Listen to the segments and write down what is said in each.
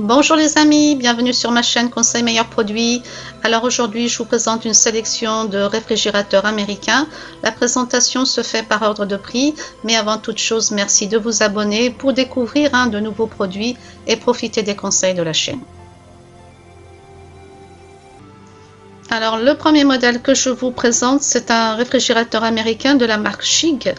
Bonjour les amis, bienvenue sur ma chaîne Conseil Meilleurs Produits. Alors aujourd'hui, je vous présente une sélection de réfrigérateurs américains. La présentation se fait par ordre de prix, mais avant toute chose, merci de vous abonner pour découvrir de nouveaux produits et profiter des conseils de la chaîne. Alors le premier modèle que je vous présente, c'est un réfrigérateur américain de la marque Shig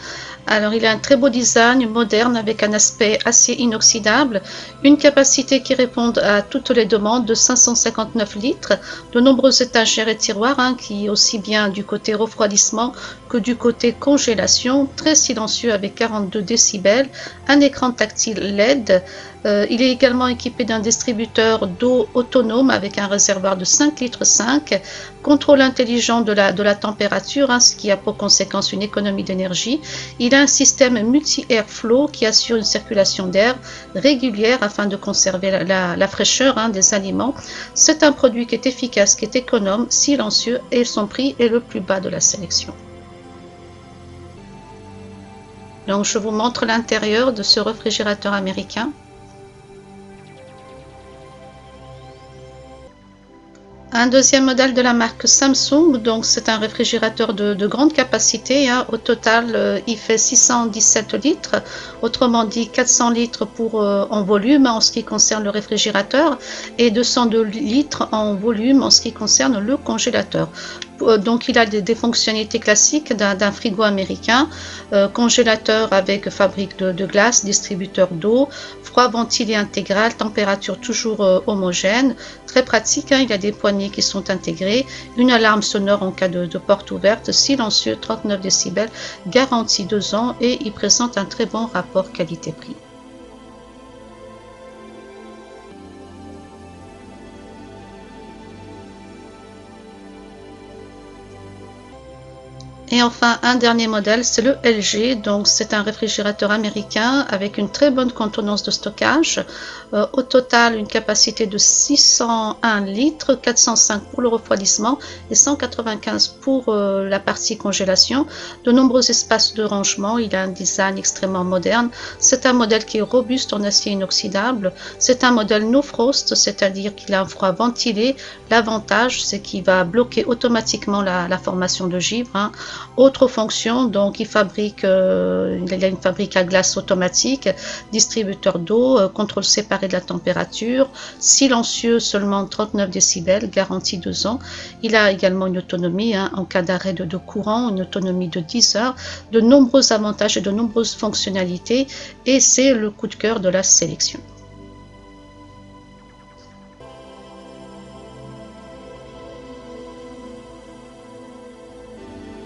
alors il a un très beau design moderne avec un aspect acier inoxydable, une capacité qui répond à toutes les demandes de 559 litres, de nombreux étagères et tiroirs hein, qui aussi bien du côté refroidissement que du côté congélation, très silencieux avec 42 décibels, un écran tactile LED, euh, il est également équipé d'un distributeur d'eau autonome avec un réservoir de 5 litres 5, contrôle intelligent de la, température, hein, ce qui a pour conséquence une économie d'énergie. Il a un système multi-airflow qui assure une circulation d'air régulière afin de conserver la, fraîcheur hein, des aliments. C'est un produit qui est efficace, qui est économe, silencieux et son prix est le plus bas de la sélection. Donc je vous montre l'intérieur de ce réfrigérateur américain. Un deuxième modèle de la marque Samsung, donc c'est un réfrigérateur de, grande capacité. Hein. Au total, euh, il fait 617 litres, autrement dit 400 litres pour, euh, en volume en ce qui concerne le réfrigérateur et 202 litres en volume en ce qui concerne le congélateur. Euh, donc il a des, fonctionnalités classiques d'un frigo américain, congélateur avec fabrique de, glace, distributeur d'eau, froid ventilé intégral, température toujours euh, homogène, très pratique, hein. il a des poignées qui sont intégrées, une alarme sonore en cas de, de porte ouverte, silencieux 39 décibels, garantie 2 ans et il présente un très bon rapport qualité-prix. Et enfin, un dernier modèle, c'est le LG. Donc, c'est un réfrigérateur américain avec une très bonne contenance de stockage. Euh, au total, une capacité de 601 litres, 405 pour le refroidissement et 195 pour euh, la partie congélation. De nombreux espaces de rangement. Il a un design extrêmement moderne. C'est un modèle qui est robuste en acier inoxydable. C'est un modèle no frost, c'est-à-dire qu'il a un froid ventilé. L'avantage, c'est qu'il va bloquer automatiquement la, formation de givre. Hein. Autre fonction, donc il fabrique, euh, il a une fabrique à glace automatique, distributeur d'eau, euh, contrôle séparé de la température, silencieux seulement 39 décibels, garantie 2 ans. Il a également une autonomie hein, en cas d'arrêt de, de, courant, une autonomie de 10 heures, de nombreux avantages et de nombreuses fonctionnalités et c'est le coup de cœur de la sélection.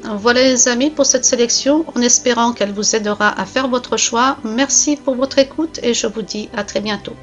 Voilà les amis pour cette sélection, en espérant qu'elle vous aidera à faire votre choix. Merci pour votre écoute et je vous dis à très bientôt.